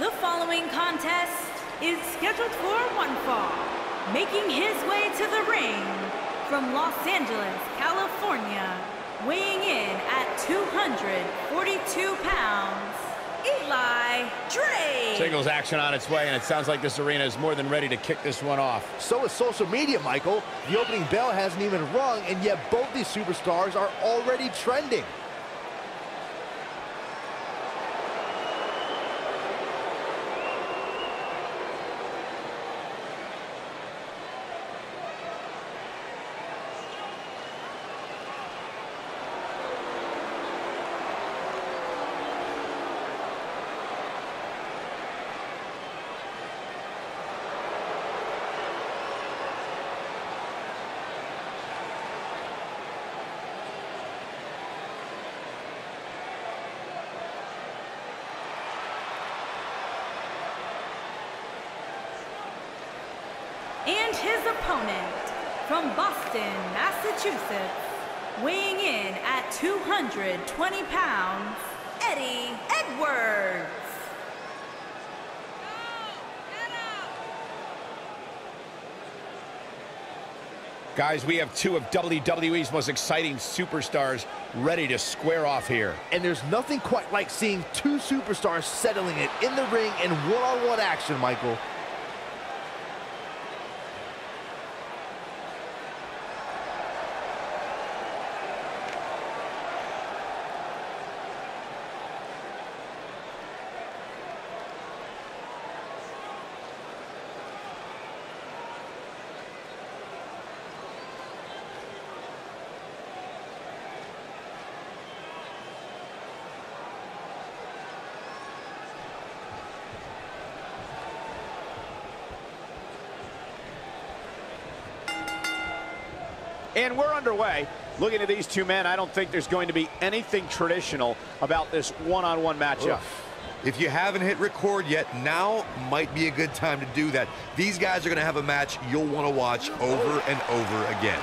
The following contest is scheduled for one fall. Making his way to the ring from Los Angeles, California, weighing in at 242 pounds, Eli Drake. Singles action on its way, and it sounds like this arena is more than ready to kick this one off. So is social media, Michael. The opening bell hasn't even rung, and yet both these superstars are already trending. And his opponent from Boston, Massachusetts, weighing in at 220 pounds, Eddie Edwards. Guys, we have two of WWE's most exciting superstars ready to square off here. And there's nothing quite like seeing two superstars settling it in the ring in one-on-one -on -one action, Michael. And we're underway. Looking at these two men, I don't think there's going to be anything traditional about this one-on-one -on -one matchup. Oof. If you haven't hit record yet, now might be a good time to do that. These guys are going to have a match you'll want to watch over and over again.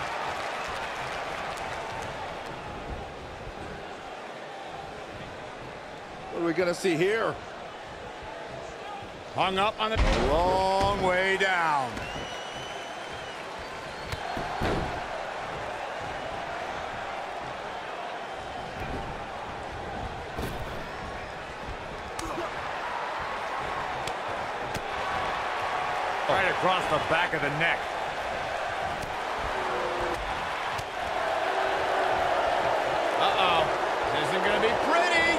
What are we going to see here? Hung up on the... Long way down. Across the back of the neck. Uh-oh. This isn't going to be pretty.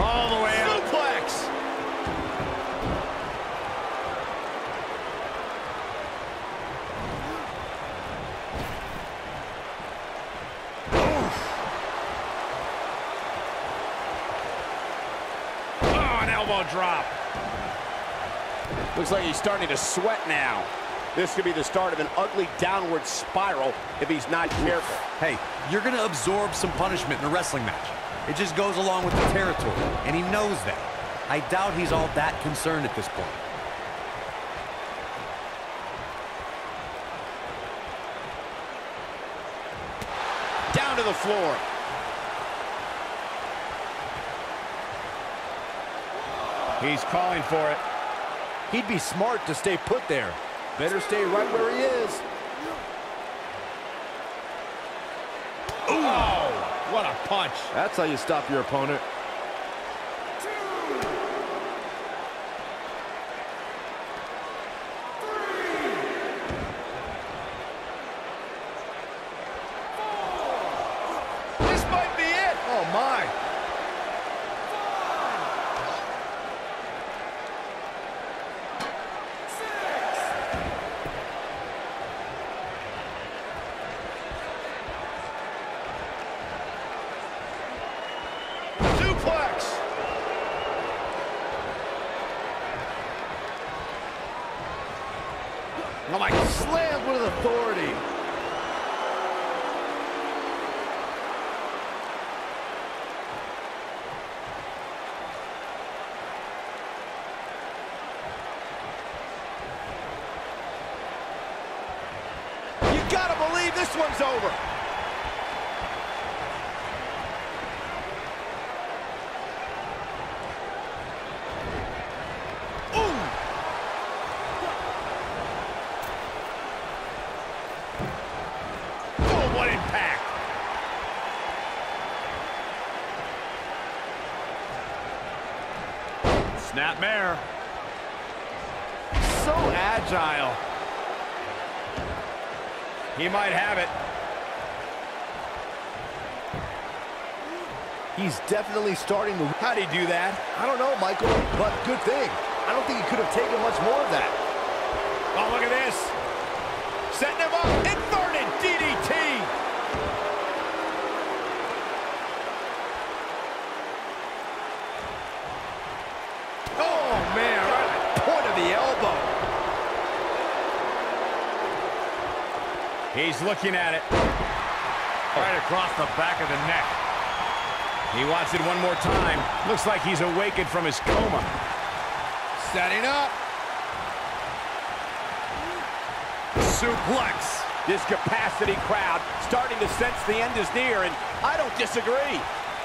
All the way up. Suplex. Oh, an elbow drop. Looks like he's starting to sweat now. This could be the start of an ugly downward spiral if he's not careful. Hey, you're going to absorb some punishment in a wrestling match. It just goes along with the territory, and he knows that. I doubt he's all that concerned at this point. Down to the floor. He's calling for it. He'd be smart to stay put there. Better stay right where he is. Oh, what a punch. That's how you stop your opponent. This might be it. Oh, my. Suplex. Oh, my. Slammed with authority. You gotta believe this one's over. Snapmare. So agile. He might have it. He's definitely starting to... How'd he do that? I don't know, Michael, but good thing. I don't think he could have taken much more of that. Oh, look at this. Setting him up. Inverted DDT. Oh, man, right at the point of the elbow. He's looking at it. Right across the back of the neck. He wants it one more time. Looks like he's awakened from his coma. Setting up. Suplex. This capacity crowd starting to sense the end is near, and I don't disagree.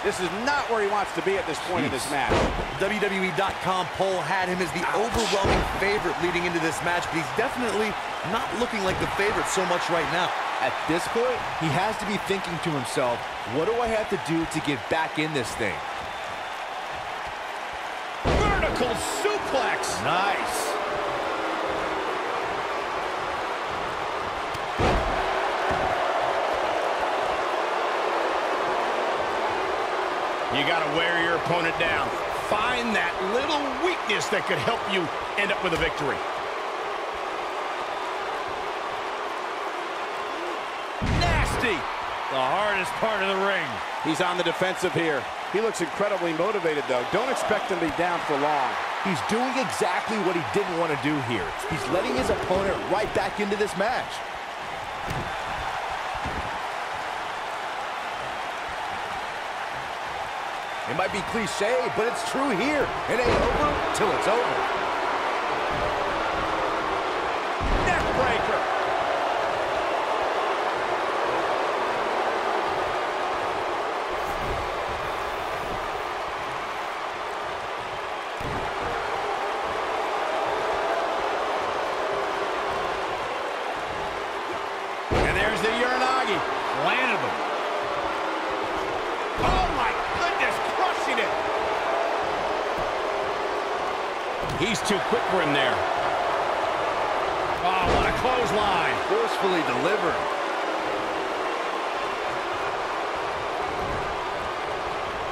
This is not where he wants to be at this point in this match. WWE.com poll had him as the overwhelming favorite leading into this match, but he's definitely not looking like the favorite so much right now. At this point, he has to be thinking to himself, what do I have to do to get back in this thing? Vertical suplex. Nice. You got to wear your opponent down. Find that little weakness that could help you end up with a victory. Nasty. The hardest part of the ring. He's on the defensive here. He looks incredibly motivated, though. Don't expect him to be down for long. He's doing exactly what he didn't want to do here. He's letting his opponent right back into this match. It might be cliche, but it's true here. It ain't over till it's over. Neck breaker. And there's the Uranage. Landed him. Oh, my goodness, crushing it. He's too quick for him there. Oh, what a clothesline. Forcefully delivered.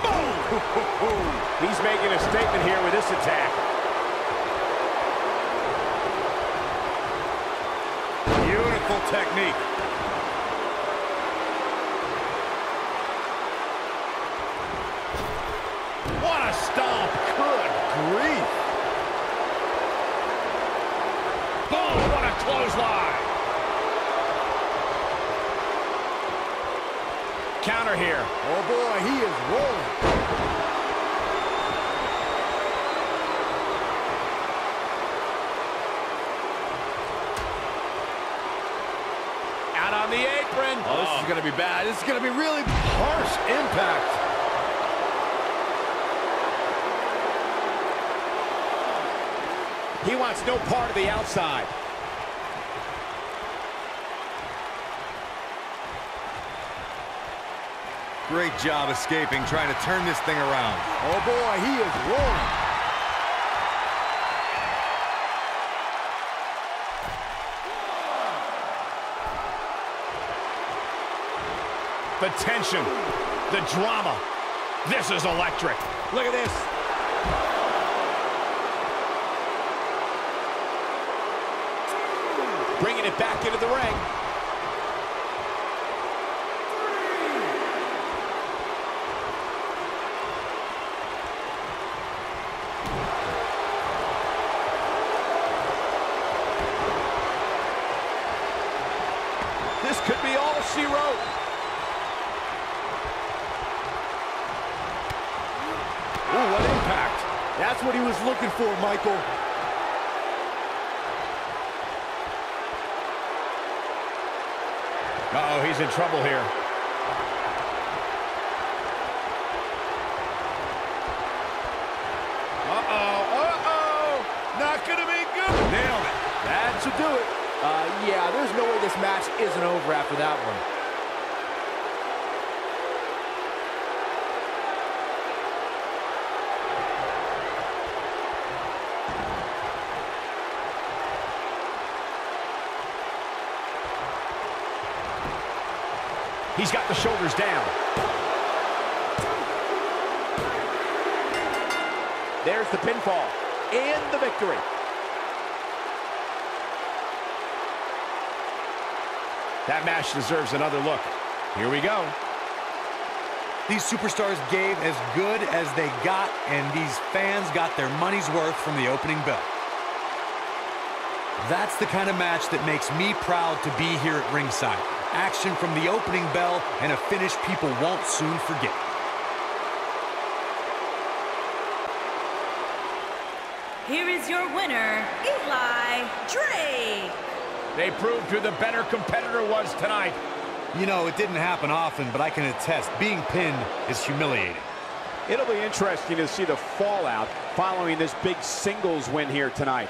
Boom! He's making a statement here with this attack. Beautiful technique. What a stomp. Good grief. Boom, what a clothesline. Counter here. Oh, boy, he is rolling. Out on the apron. Oh, this is going to be bad. This is going to be really harsh impact. He wants no part of the outside. Great job escaping, trying to turn this thing around. Oh, boy, he is rolling. The tension, the drama. This is electric. Look at this. Bringing it back into the ring. Could be all she wrote. Ooh, what impact. That's what he was looking for, Michael. Uh-oh, he's in trouble here. Uh-oh, uh-oh. Not gonna be good. Nailed it. That should do it. Uh, yeah, there's no way this match isn't over after that one. He's got the shoulders down. There's the pinfall and the victory. That match deserves another look. Here we go. These superstars gave as good as they got, and these fans got their money's worth from the opening bell. That's the kind of match that makes me proud to be here at ringside. Action from the opening bell and a finish people won't soon forget. Here is your winner, Eli Drake. They proved who the better competitor was tonight. You know, it didn't happen often, but I can attest, being pinned is humiliating. It'll be interesting to see the fallout following this big singles win here tonight.